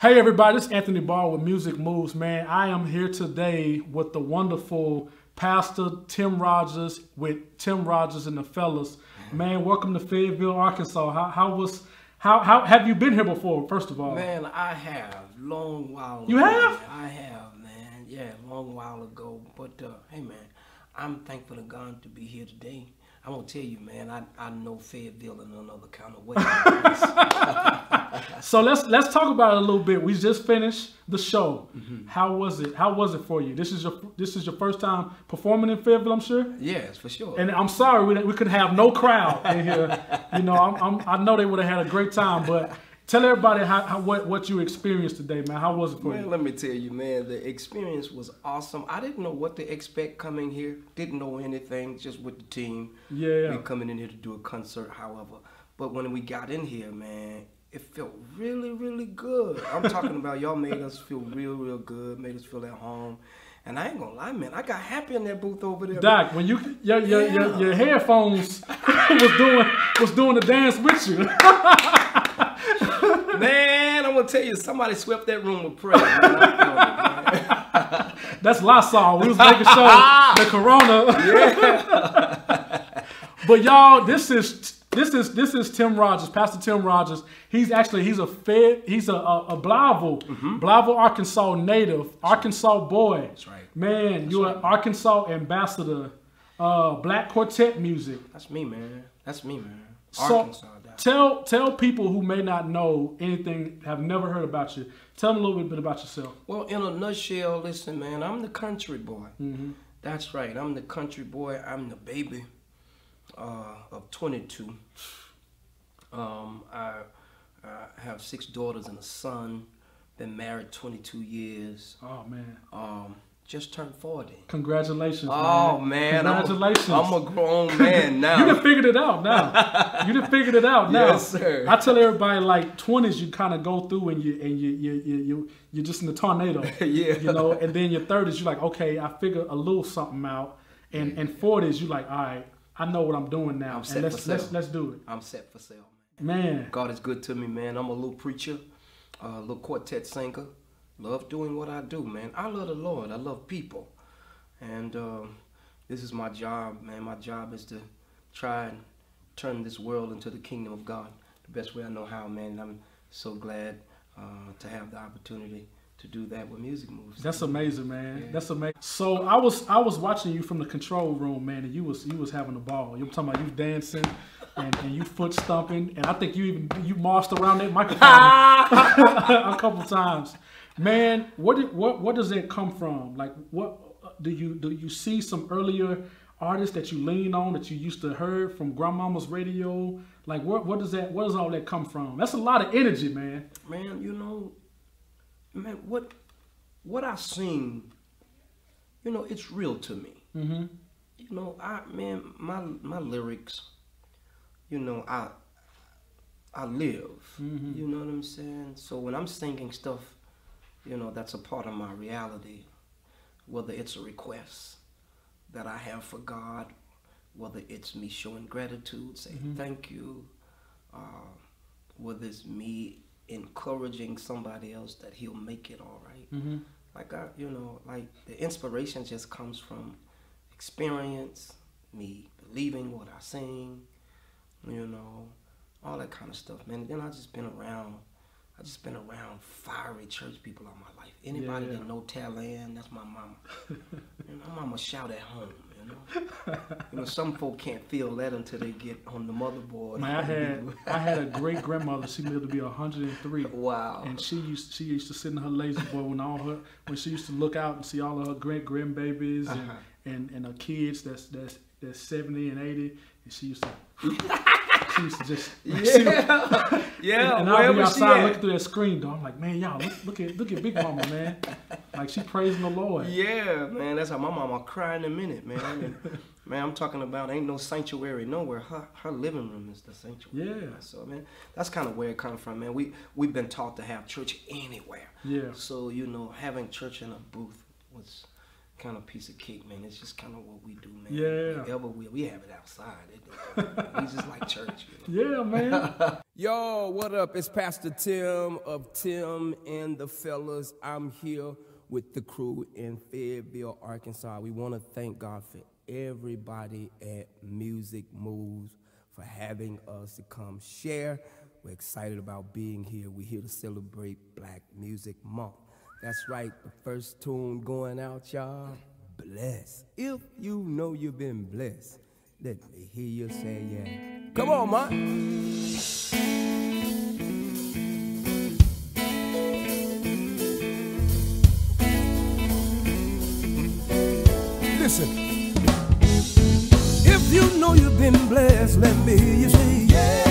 Hey everybody, this is Anthony Barr with Music Moves, man. I am here today with the wonderful Pastor Tim Rogers with Tim Rogers and the fellas. Man, welcome to Fayetteville, Arkansas. How, how was how, how have you been here before? First of all, Man, I have long while. You ago. have? I have, man. Yeah, long while ago. But uh, hey, man, I'm thankful to God to be here today. I'm gonna tell you, man. I, I know Fayetteville in another kind of way. so let's let's talk about it a little bit. We just finished the show. Mm-hmm. How was it? How was it for you? This is your this is your first time performing in Fayetteville, I'm sure. yes, for sure. And I'm sorry we, we could have no crowd in here. You know, I'm, I'm, I know they would have had a great time, but tell everybody how, how what what you experienced today, man. How was it for Man, you? let me tell you, man, the experience was awesome. I didn't know what to expect coming here. Didn't know anything, just with the team. Yeah. We coming in here to do a concert, however. But when we got in here, man, it felt really, really good. I'm talking about y'all made us feel real, real good, made us feel at home. And I ain't gonna lie, man, I got happy in that booth over there. Doc, when you your your, your, Yeah. your headphones was doing was doing the dance with you. Man, I'm gonna tell you, somebody swept that room with prayer. Man. I felt it. That's Lysol. We was making sure the corona. but y'all, this is this is this is Tim Rogers, Pastor Tim Rogers. He's actually he's a fed he's a a, a Blytheville, Blytheville, Arkansas native, Arkansas boy. That's right. Man, you're an Arkansas ambassador. Uh, Black Quartet music. That's me, man. That's me, man. Arkansas. that. Tell tell people who may not know anything, have never heard about you. Tell them a little bit about yourself. Well, in a nutshell, listen, man, I'm the country boy. That's right. I'm the country boy. I'm the baby uh, of 22. Um, I, I have six daughters and a son. Been married 22 years. Oh man, Um, just turned 40. congratulations! Oh man, man, I'm a- congratulations! I'm a, grown man now. You done figured it out now. you done figured it out now. Yes, sir. I tell everybody like twenties, you kind of go through and you and you you you you you're just in the tornado. Yeah. You know, and then your thirties, you're like, okay, I figure a little something out. And and forties, you're like, all right, I know what I'm doing now, I'm and set let's for let's sale. let's do it, I'm set for sale. man. God is good to me, man. I'm a little preacher, a little quartet singer. Love doing what I do, man. I love the Lord. I love people. And um, this is my job, man. My job is to try and turn this world into the kingdom of God the best way I know how, man. And I'm so glad uh, to have the opportunity to do that with Music Moves. That's amazing, man. Yeah. That's amazing. So I was I was watching you from the control room, man, and you was you was having a ball. You were talking about you dancing and, and you foot stomping, and I think you even you marched around that microphone a couple times. Man, what did, what what does that come from? Like what do you do you see some earlier artists that you lean on that you used to heard from grandmama's radio? Like what what does that what does all that come from? That's a lot of energy, man. man, you know, man, what what I sing, you know, it's real to me. Mm-hmm. You know, I man, my my lyrics, you know, I I live. Mhm. You know what I'm saying? So when I'm singing stuff, you know, that's a part of my reality. Whether it's a request that I have for God, whether it's me showing gratitude, saying thank you, uh, whether it's me encouraging somebody else that he'll make it all right Mm-hmm. like I, you know, like the inspiration just comes from experience, me believing what I sing, you know, all that kind of stuff, man. then I just been around, I just been around fiery church people all my life. Anybody Yeah. that know Talland, that's my mama. know, my mama shout at home, you know. you know, some folk can't feel that until they get on the motherboard. Man, I had I had a great grandmother. She lived to be 103, wow. and she used she used to sit in her lazy boy when all her when she used to look out and see all of her great grandbabies and, Uh-huh. and and her kids that's that's that's 70 and 80, and she used to she to just yeah, yeah. and, and I'll be outside looking through that screen door. I'm like, man, y'all look, look at look at Big Mama, man. Like she praising the Lord. Yeah, man, that's how my mama cry in a minute, man. And, man, I'm talking about ain't no sanctuary nowhere. Her her living room is the sanctuary. Yeah. So man, that's kind of where it comes from, man. We we've been taught to have church anywhere. Yeah. So you know, having church in a booth was, kind of piece of cake, man. It's just kind of what we do, man. Yeah. Whatever we we have it outside. It's just like church. You know? Yeah, man. Yo, what up? It's Pastor Tim of Tim and the Fellas. I'm here with the crew in Fayetteville, Arkansas. We want to thank God for everybody at Music Moves for having us to come share. We're excited about being here. We're here to celebrate Black Music Month. That's right, the first tune going out, y'all. Bless. If you know you've been blessed, let me hear you say yeah. Come on, man. Listen. If you know you've been blessed, let me hear you say, yeah.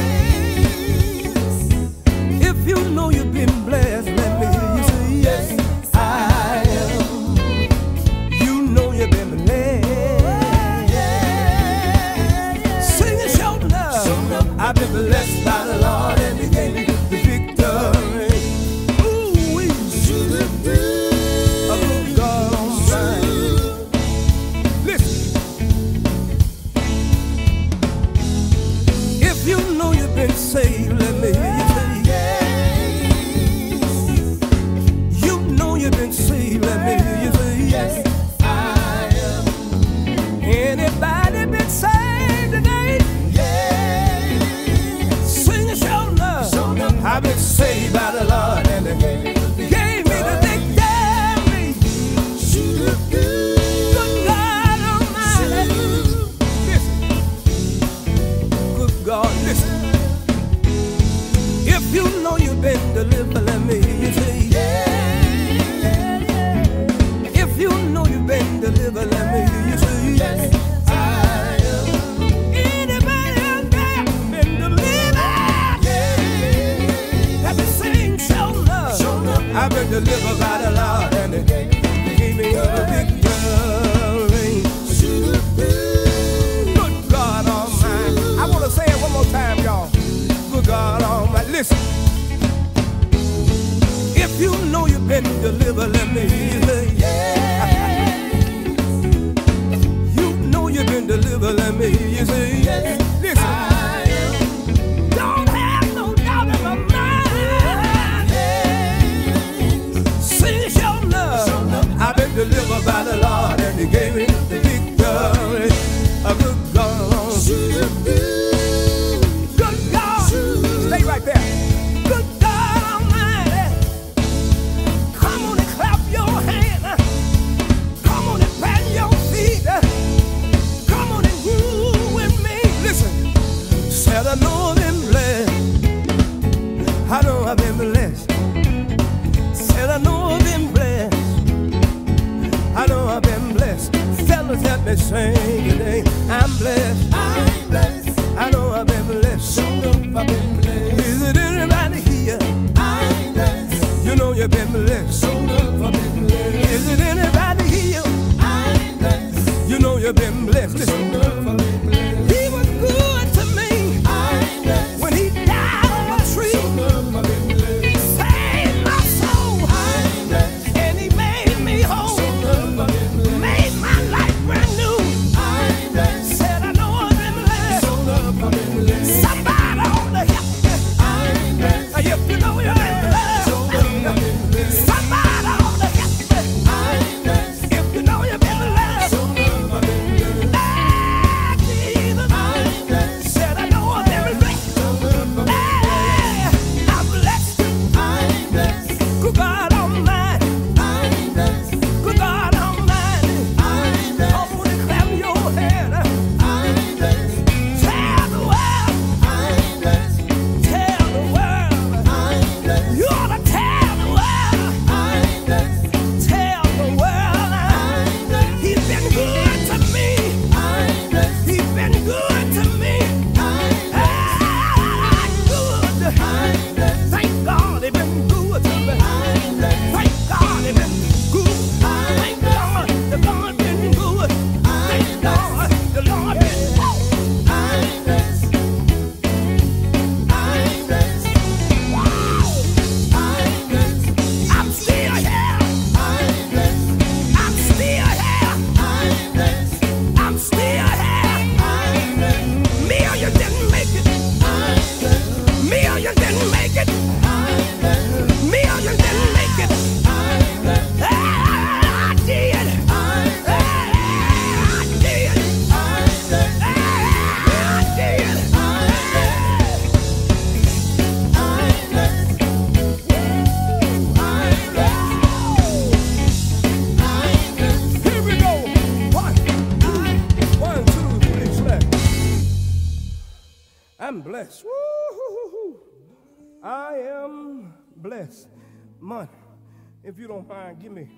Give me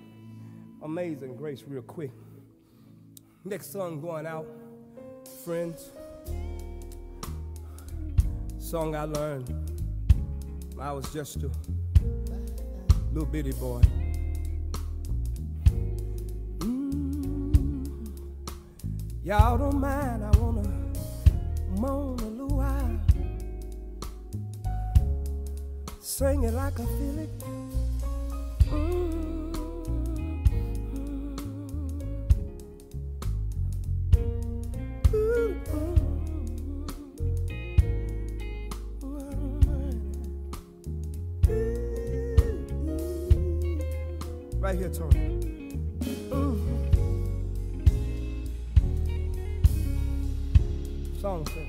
Amazing Grace real quick. Next song going out, friends. Song I learned I was just a little bitty boy. Mm. Y'all don't mind, I wanna moan a little while. Sing it like I feel it. Mm. Right here, Tony. Mm. Song says.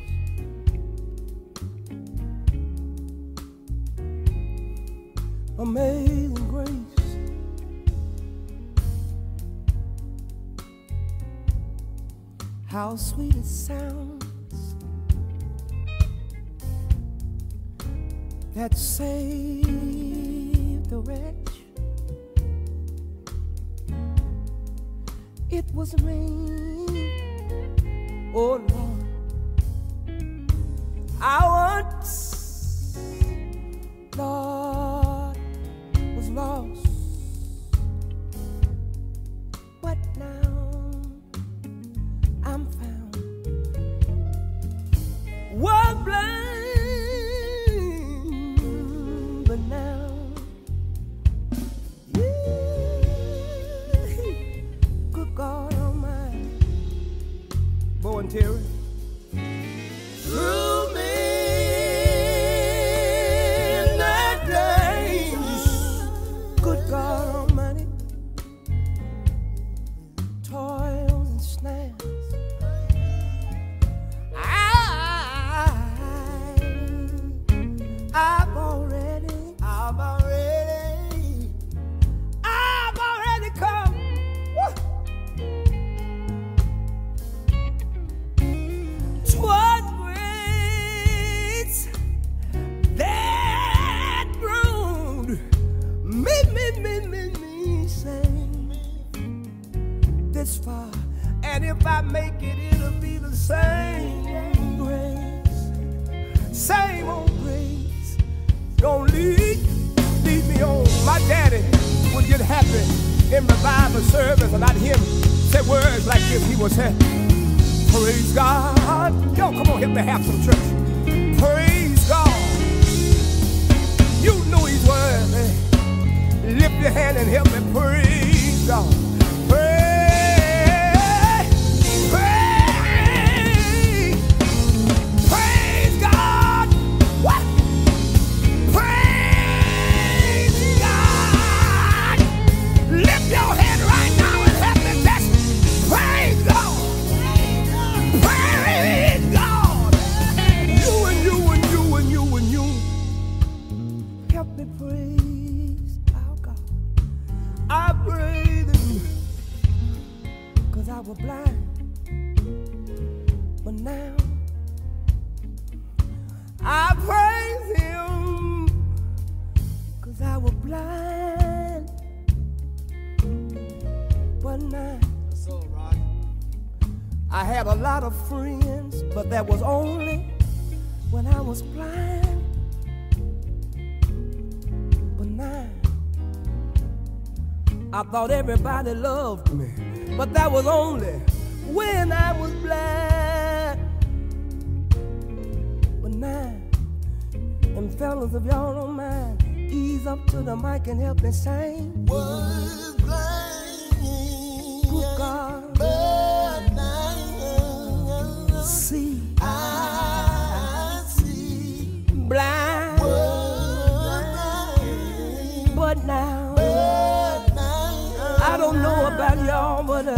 Amazing How sweet it sounds that saved the wretch. It was me, oh Lord. I once, service, and I'd him say words like this. He would say, Praise God. Yo, come on, help me have some church. Praise God. You know He's worthy. Lift your hand and help me praise God. Thought everybody loved me, but that was only when I was black. But now, and fellas, if y'all don't mind, ease up to the mic and help me sing. was blind, but uh,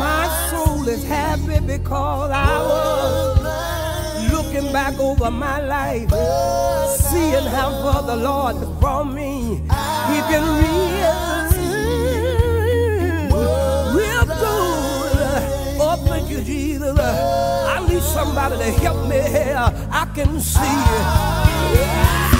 my soul is happy because I was looking back over my life, seeing how far the Lord brought me. He been real, real good. Oh, thank you, Jesus. I need somebody to help me. here. I can see. I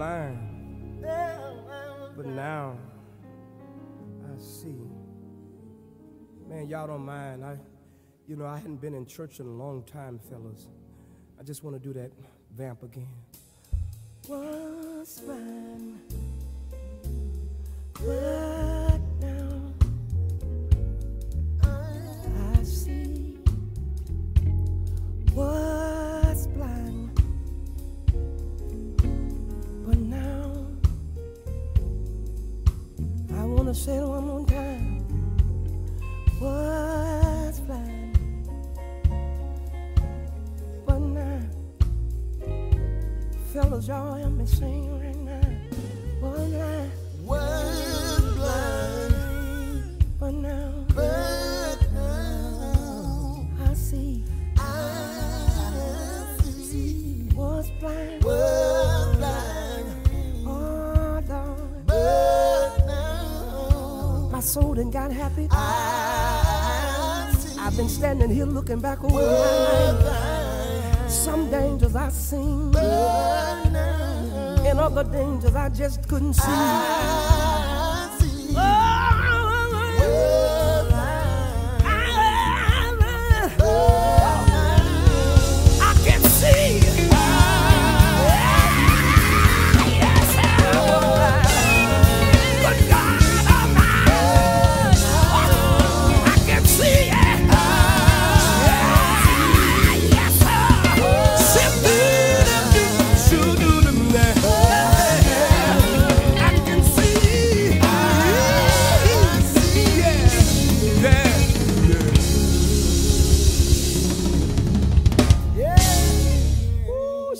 blind, but now I see. Man, y'all don't mind. I, you know, I hadn't been in church in a long time, fellas. I just want to do that vamp again. Was blind, but now I see. Was To say it one more time. Was blind, but now, fellas, y'all help me sing right now. Was blind, now my soul done got happy. I. I've been standing here looking back over my life. Some dangers I've seen, and other dangers I just couldn't see. I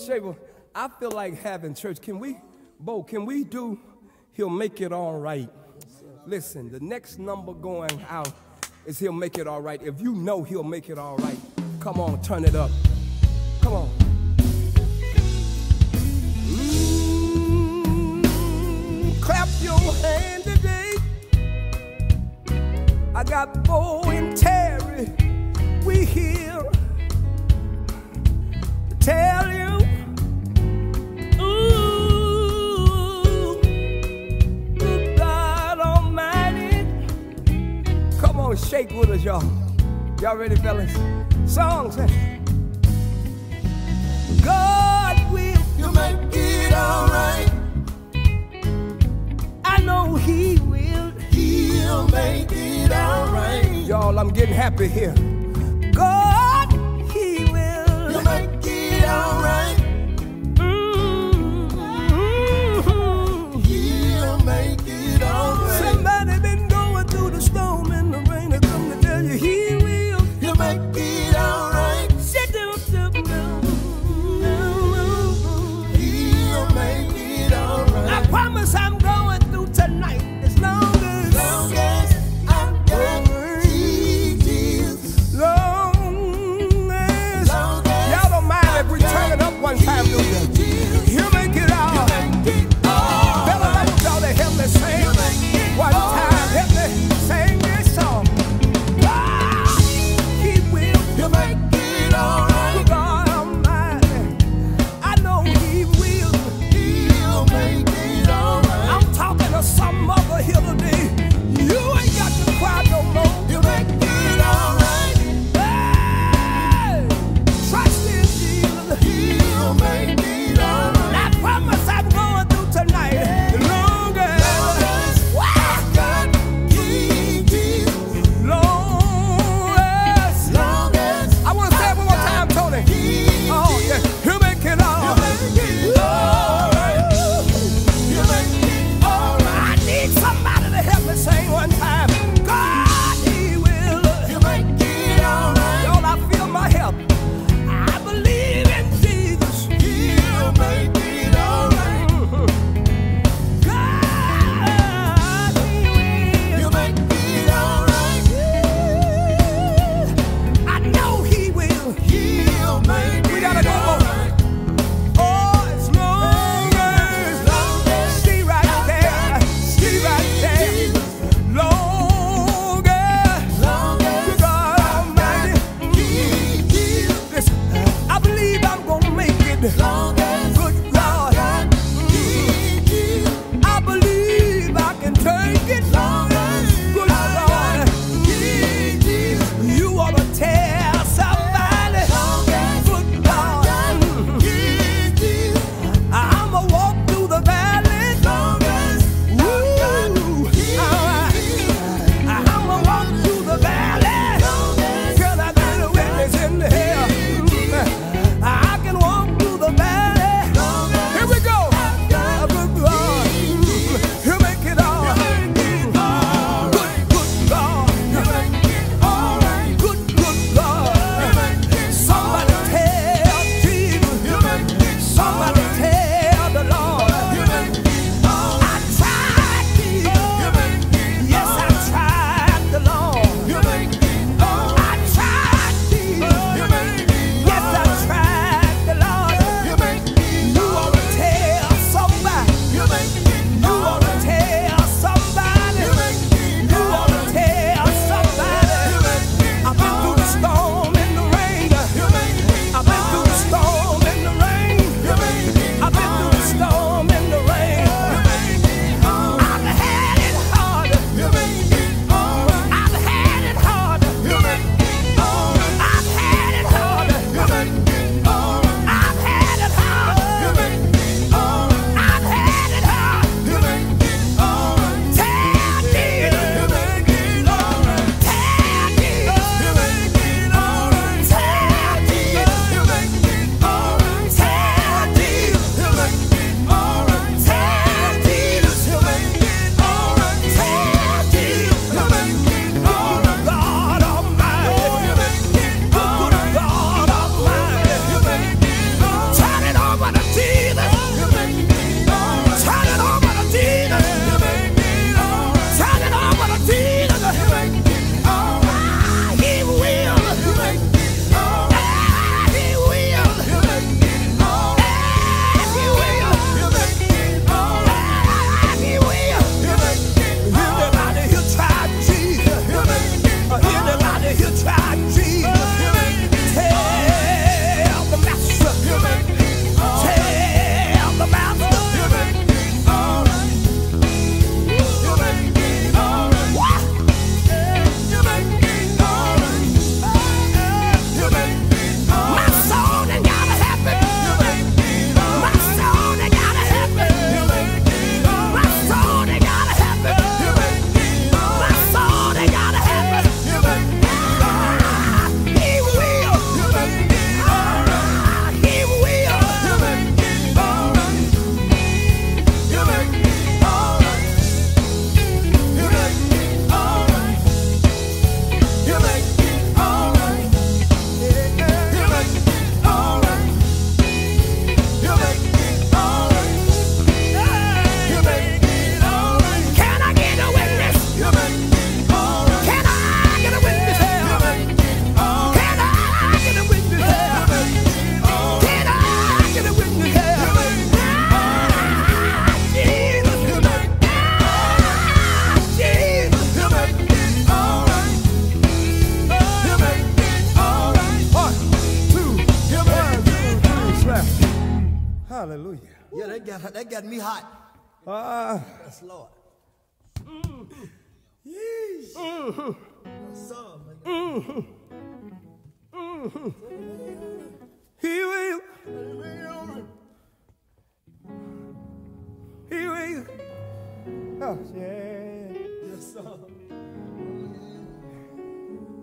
Shaver, I feel like having church. Can we, Bo, can we do He'll Make It All Right? Listen, the next number going out is He'll Make It All Right. If you know He'll Make It All Right, come on, turn it up. Come on. Mm, clap your hand today. I got Bo and Terry. We here tell you. On, shake with us, y'all. Y'all ready, fellas? Songs. God will. You make it alright. I know He will. He'll make it alright. Y'all, I'm getting happy here. God, He will. You make it alright. Mm-hmm.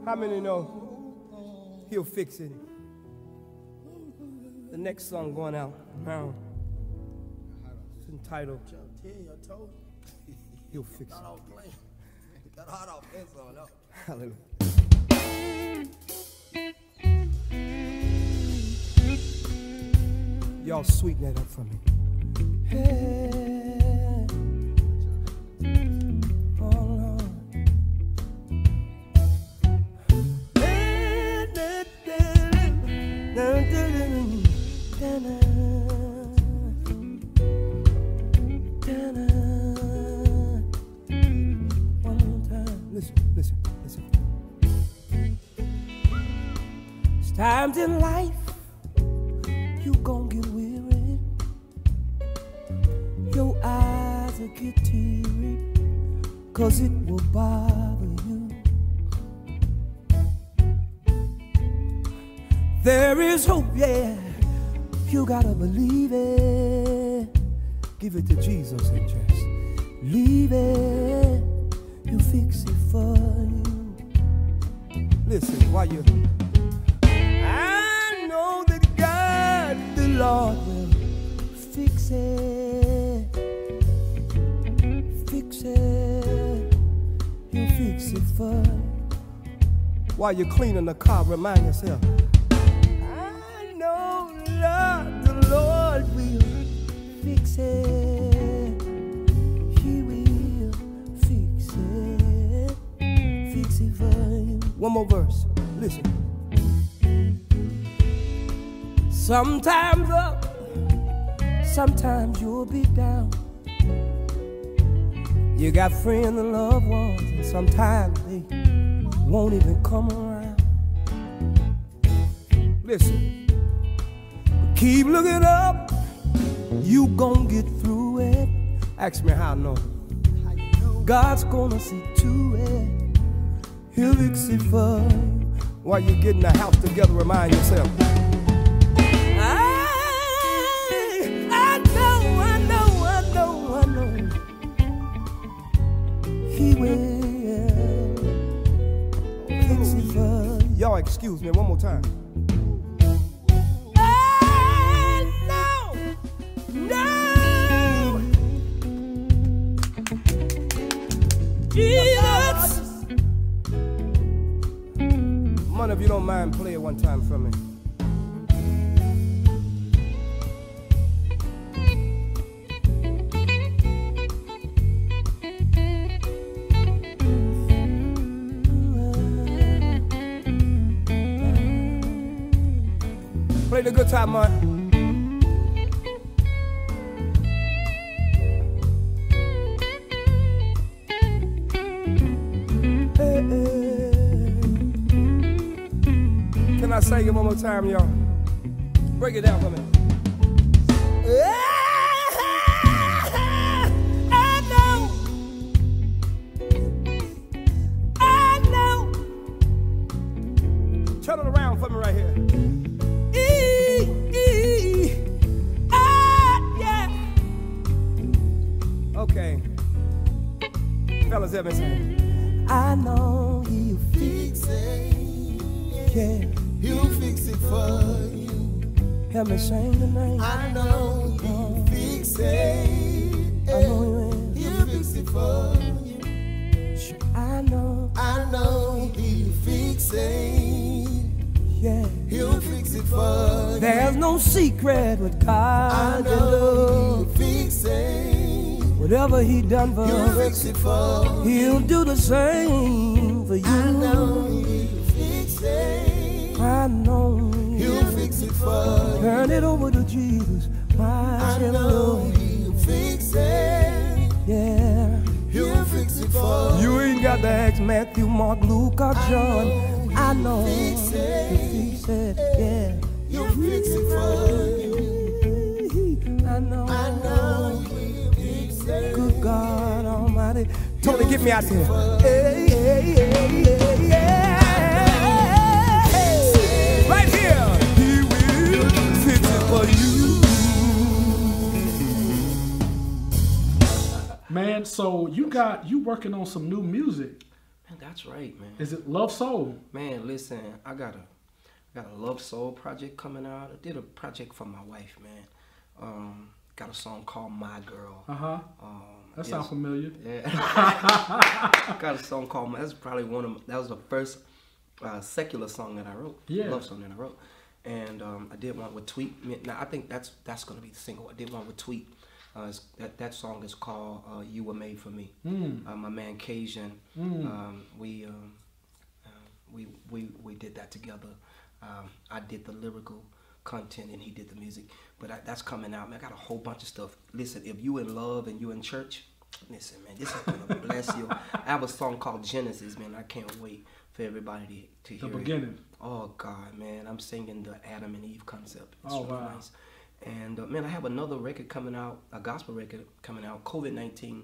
How many know he'll fix it? The next song going out now. It's entitled He'll Fix It. Hallelujah. Y'all sweeten that up for me. Hey. in life you gon' get weary. Your eyes will get teary, cause it will bother you. There is hope, yeah. You gotta believe it. Give it to Jesus and just leave it. You fix it for you. Listen, why you While you're cleaning the car, remind yourself. I know Lord, the Lord will fix it. He will fix it. Fix it for you. One more verse. Listen. Sometimes up, sometimes you'll be down. You got friends and loved ones, and sometimes they won't even come around. Listen, keep looking up, you gon' get through it. Ask me how I know. God's gonna see to it. He'll fix it for you. While you're getting the house together, remind yourself. Excuse me one more time. I know, know. Jesus. One of you don't mind play it one time for me. Time, man. Can I sing it one more time, y'all? Break it down for me. Jesus. My I Savior, know Lord. he'll fix it. Yeah. He'll fix it for you. You ain't got to ask Matthew, Mark, Luke, or John. I know. He'll fix it. He said, yeah. He'll fix it for you. I know. I know he'll fix it. Good God Almighty. Tony, get me out there. Hey, hey, hey, hey, yeah. Right here. He will fix it for you. Man, so you got you working on some new music. Man, that's right, man. Is it Love Soul? Man, listen, I got a got a love soul project coming out. I did a project for my wife, man. Um, got a song called My Girl. Uh huh. Um, That sounds familiar. Yeah. got a song called My. that's probably one of that was the first uh, secular song that I wrote. Yeah. Love song that I wrote. And um, I did one with Tweet. Now I think that's that's gonna be the single. I did one with Tweet. Uh, that that song is called uh, "You Were Made for Me." Mm. Uh, my man Cajun, um, we um, uh, we we we did that together. Um, I did the lyrical content and he did the music. But I, that's coming out. Man, I got a whole bunch of stuff. Listen, if you in love and you in church, listen, man, this is gonna bless you. I have a song called Genesis, man. I can't wait for everybody to, to hear. it. The beginning. Oh God, man, I'm singing the Adam and Eve concept. It's Oh, really wow. nice. And uh, man, I have another record coming out, a gospel record coming out. COVID nineteen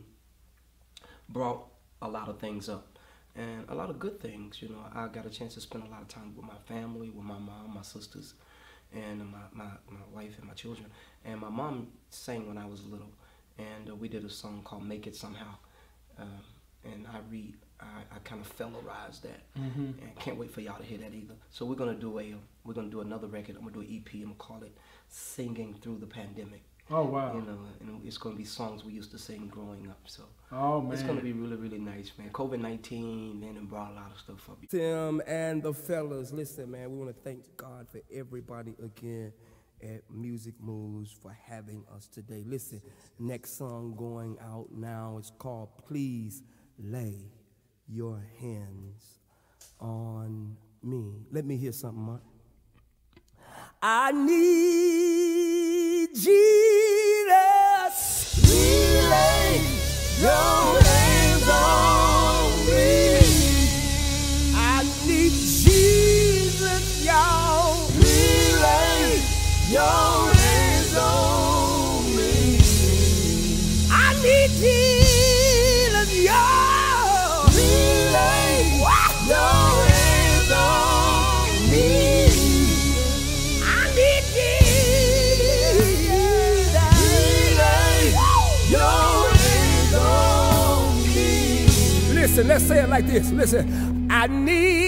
brought a lot of things up, and a lot of good things. You know, I got a chance to spend a lot of time with my family, with my mom, my sisters, and my my, my wife and my children. And my mom sang when I was little, and uh, we did a song called "Make It Somehow." Um, and I read, I, I kind of fellorized that, mm-hmm. and can't wait for y'all to hear that either. So we're gonna do a, we're gonna do another record. I'm gonna do an EP. I'm gonna call it "Singing Through the Pandemic." Oh wow. You know, and it's gonna be songs we used to sing growing up. So Oh man. it's gonna be really, really nice, man. COVID nineteen, man, it brought a lot of stuff up. Tim and the fellas, listen, man, we want to thank God for everybody again at Music Moves for having us today. Listen, next song going out now is called Please Lay Your Hands on Me. Let me hear something, Mark. I need Jesus. Lay your hands on me. I need Jesus, y'all. Lay your Listen, let's say it like this. Listen, I need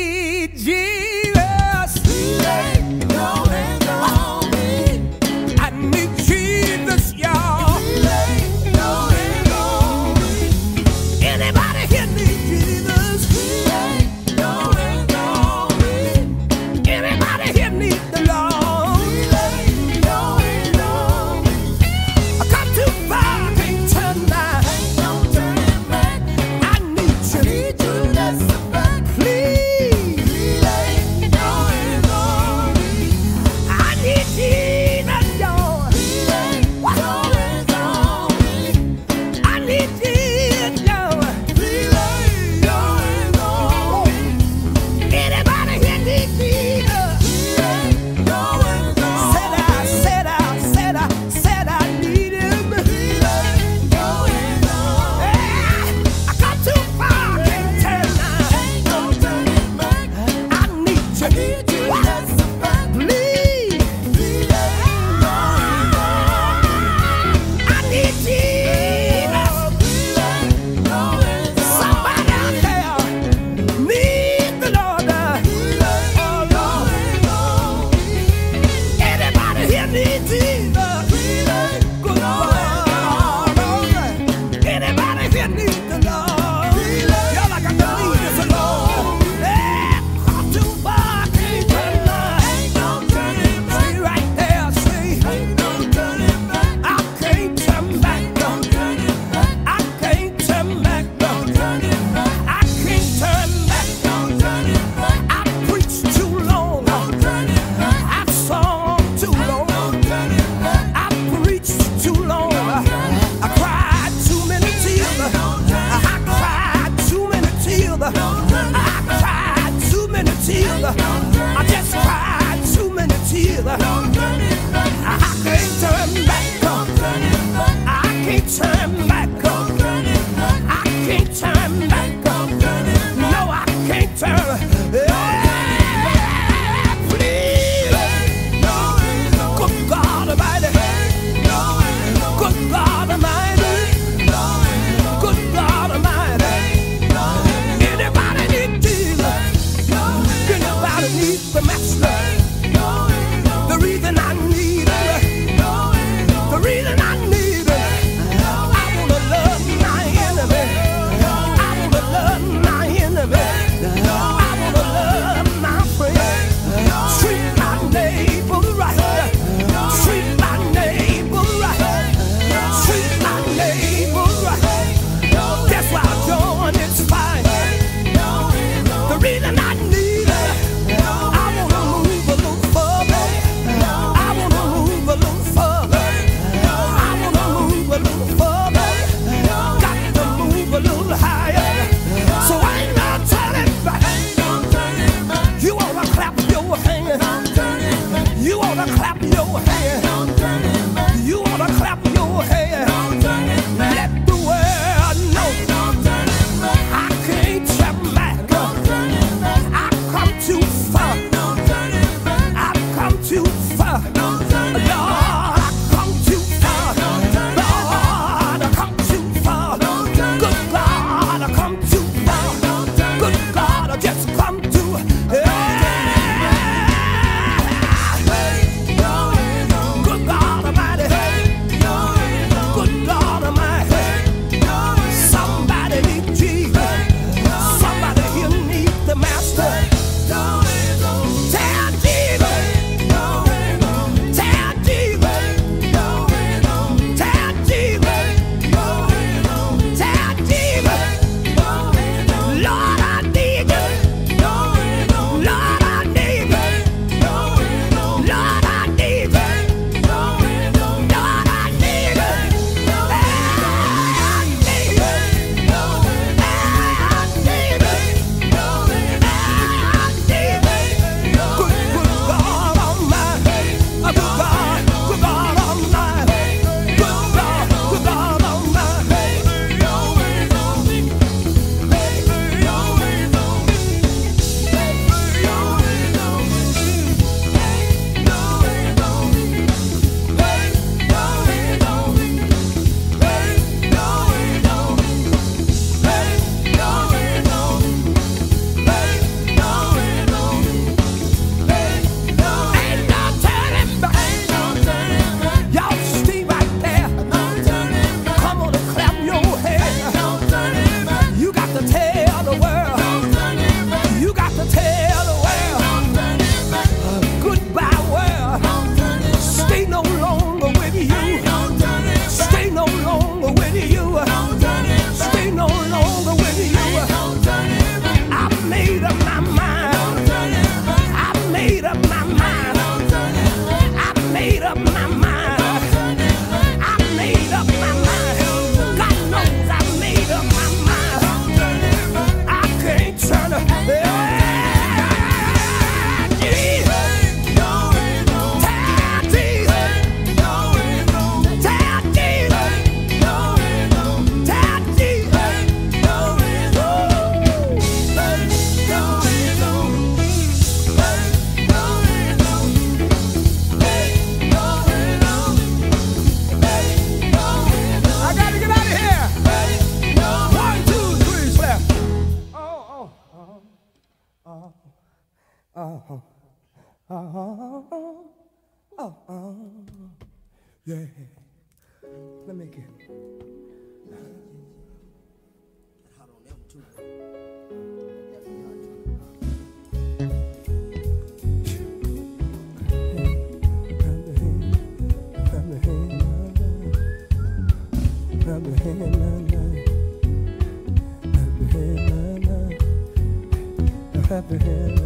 oh, oh, oh, oh, oh, yeah. Let me get. Hot comprehend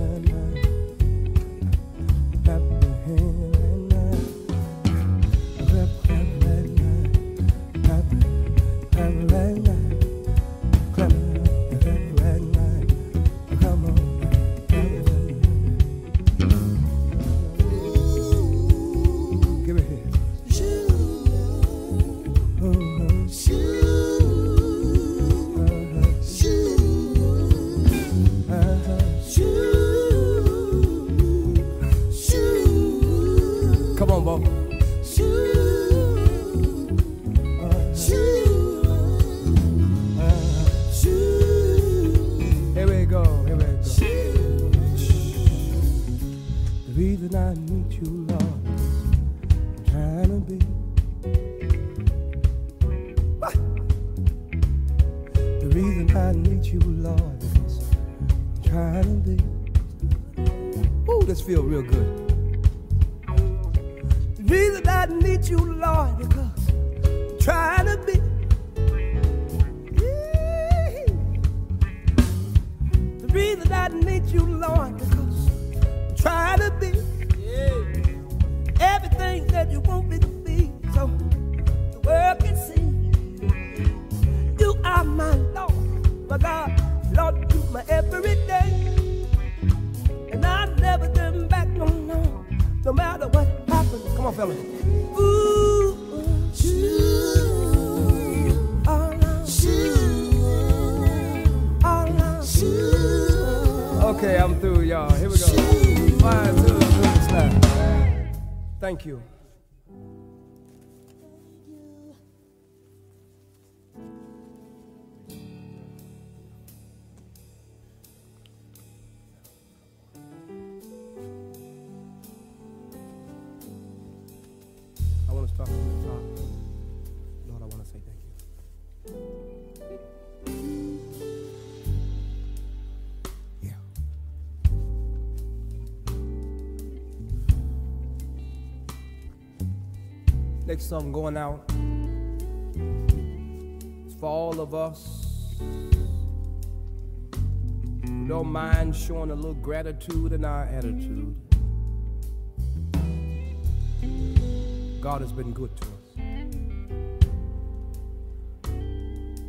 thank you next song going out It's for all of us who don't mind showing a little gratitude in our attitude. God has been good to us.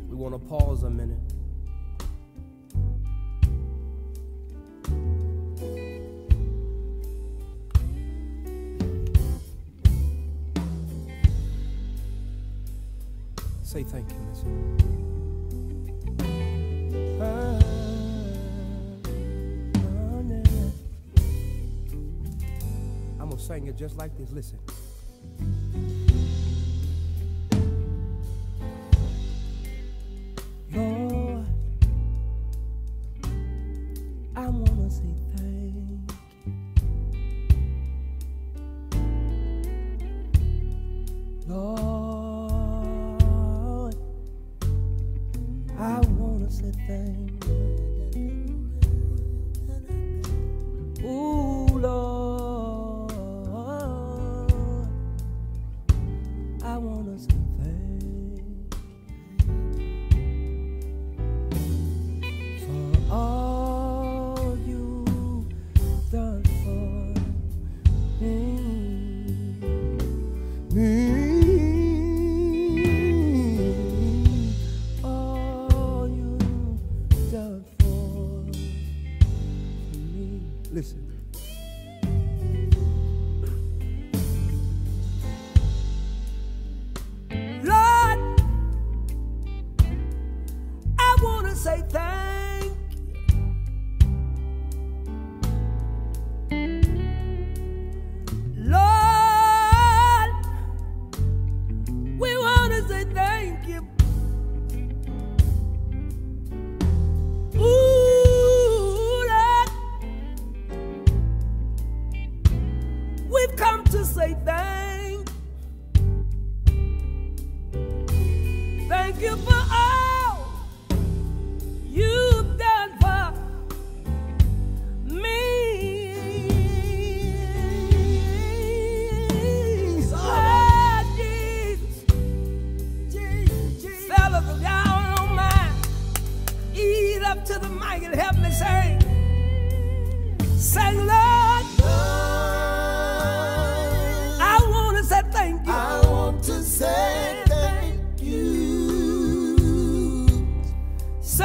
We want to pause a minute. sang it just like this. Listen. Lord, I wanna say thank you. Lord.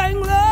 Sing,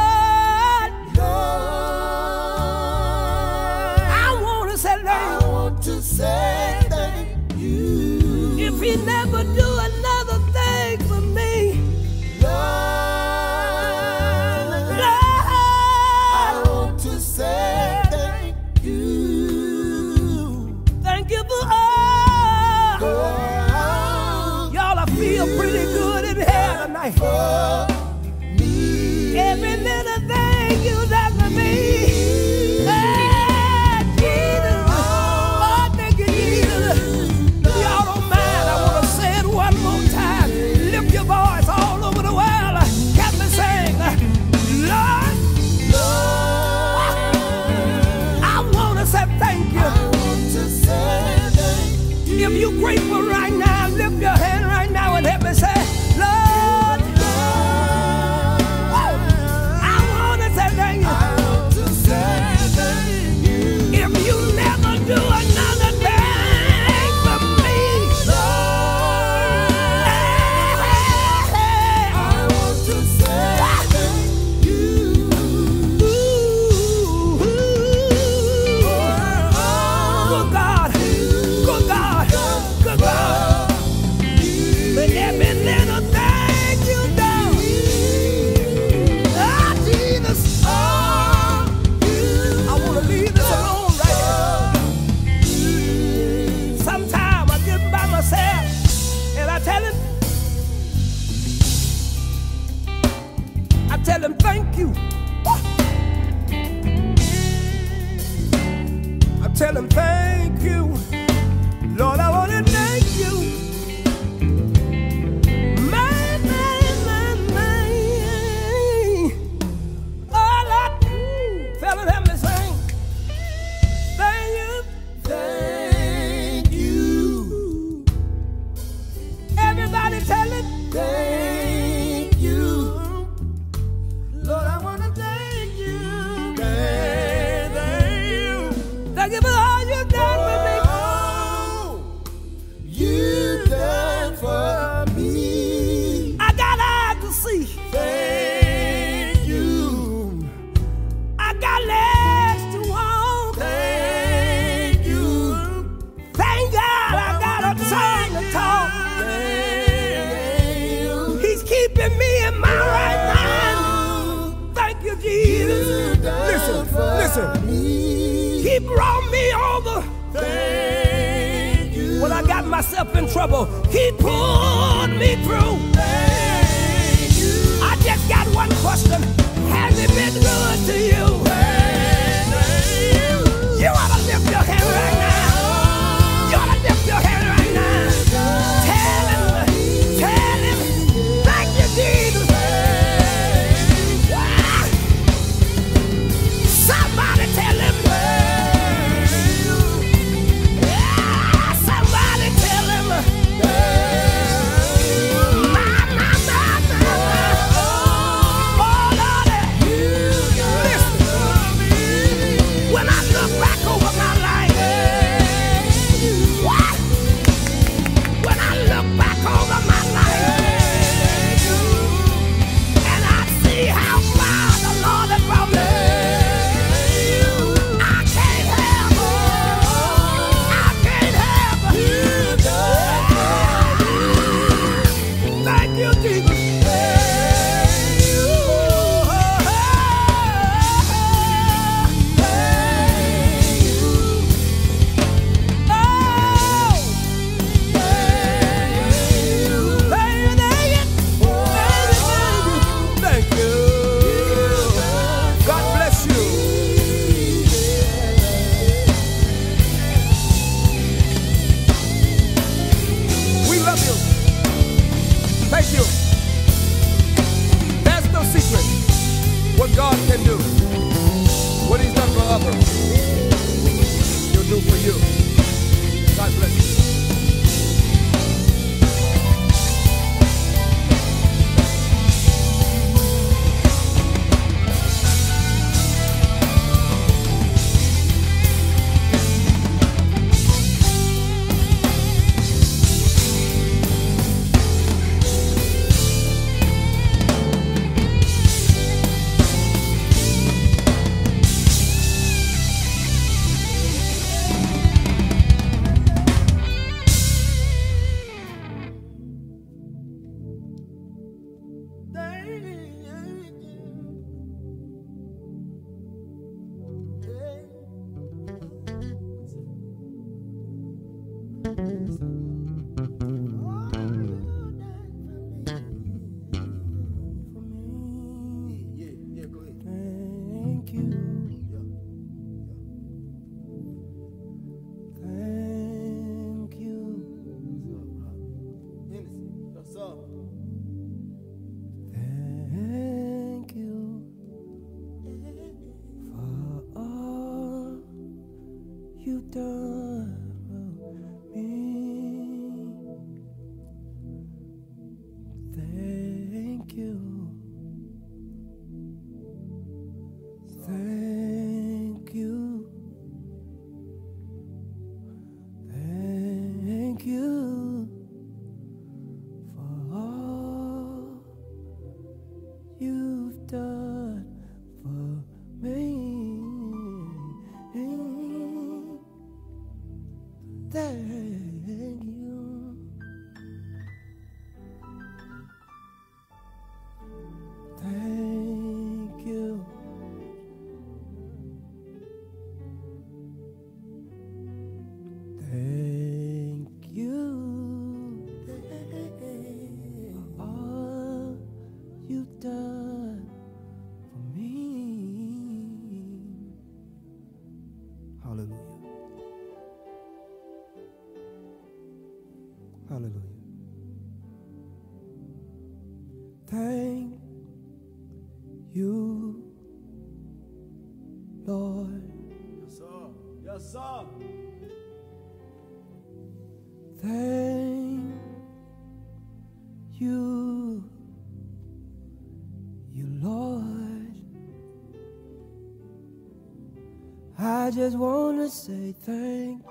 just want to say thank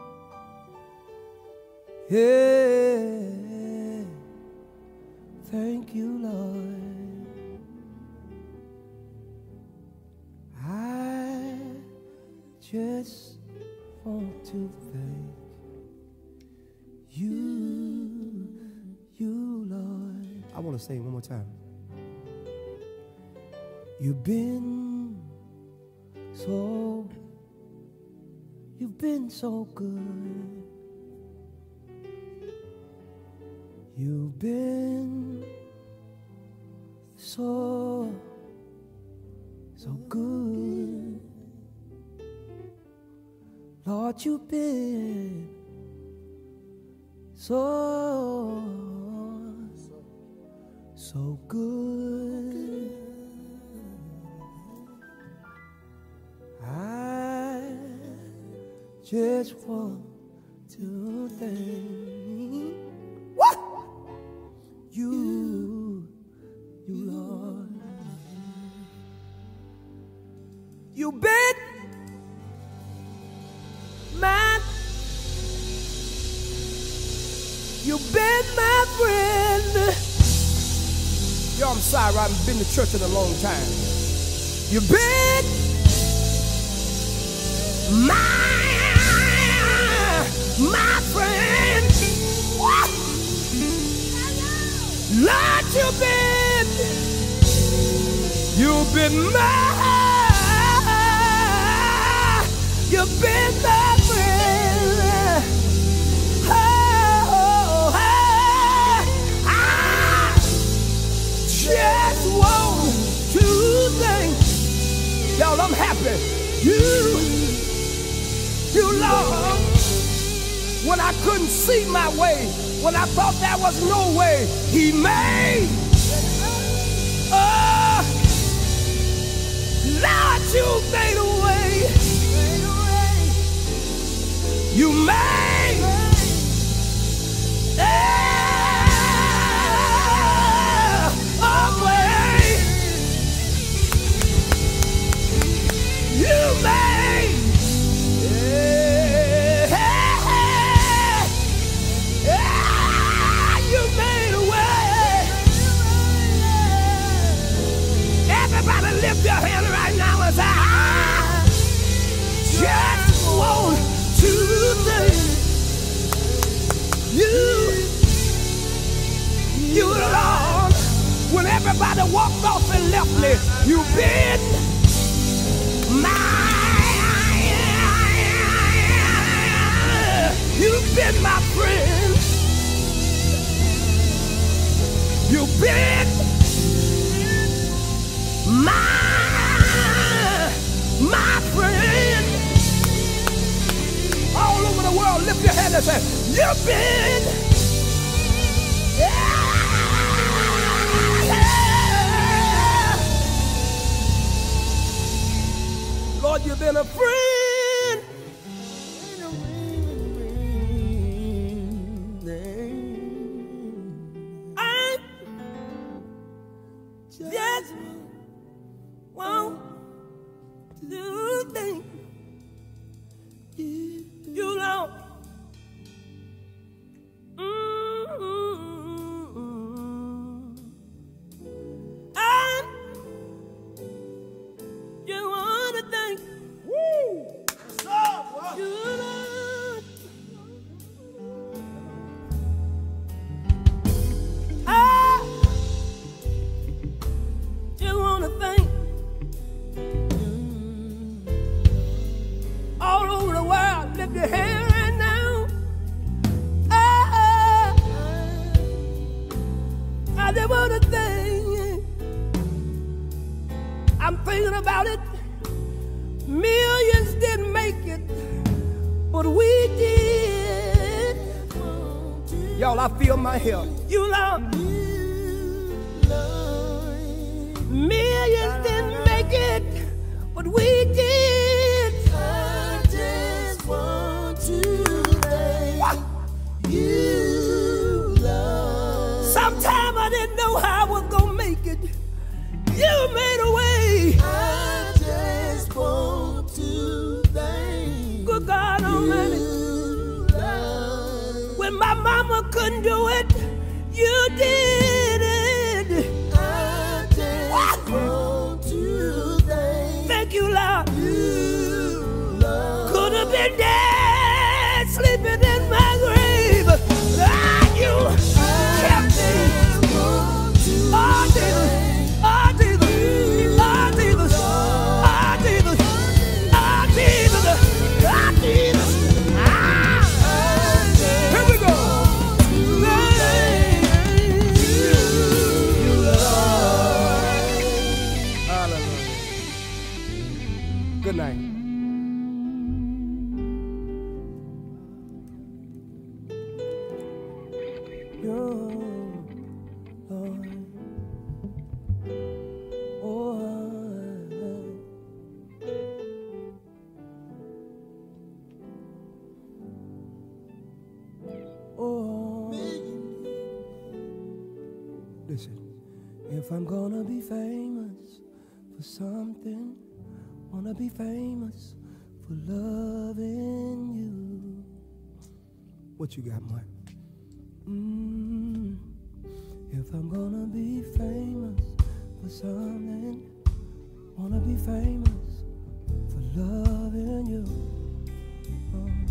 yeah, thank you, Lord. I just want to thank you, you, Lord. I want to say it one more time. You've been so, you've been so good. You've been so, so good. Lord, you've been so, so good. Just want to thank what you, you Lord. You been my, you been my friend. Yo, I'm sorry, I haven't been to church in a long time. You've been my, my friend. Lord, you've been, you've been my, you've been my friend. Oh, I just want to thank y'all. I'm happy. You, you Lord, when I couldn't see my way, when I thought there was no way, He made. Oh, Lord, you made a way. You made. Everybody walked off and left me, you've been my, you've been my friend. You've been my, my friend. All over the world, lift your hand and say, You've been. You've been a friend. my help. Oh. Listen, if I'm gonna be famous for something, wanna be famous for loving you. What you got, Mike? Mm, if I'm gonna be famous for something, wanna be famous for loving you. Oh.